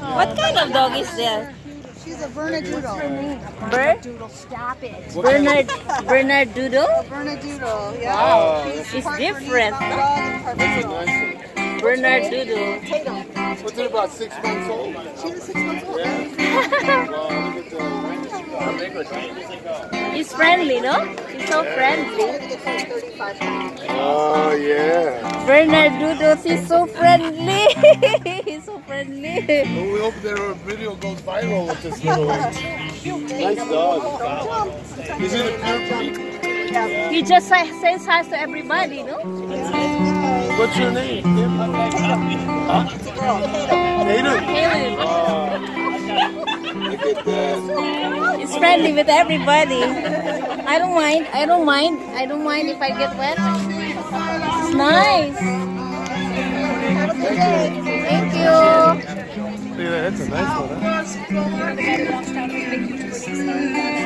What kind of dog is that? She's a Bernedoodle. Bird? Doodle, stop it. Bernard Bernard Doodle? Bernedoodle, yeah. Wow. It's different. Bernese Bulldog and part That's a Poodle. nice one. Bernard Doodle. Tatum. What's it about six months old? She's a six months old. Yeah. wow, look at the. He's friendly, no? He's so friendly. I think it's like 35 pounds. Oh yeah. Bernard Doodle, he's so friendly. he's so friendly. Well, we hope their video goes viral with this little one. Nice dog. Is it a pure breed? He just say, says hi to everybody, no? What's your name? Huh? Tatum. Caleb. Oh. Look at that. He's friendly with everybody. I don't mind. I don't mind. I don't mind if I get wet. It's nice. That's a nice one. Huh?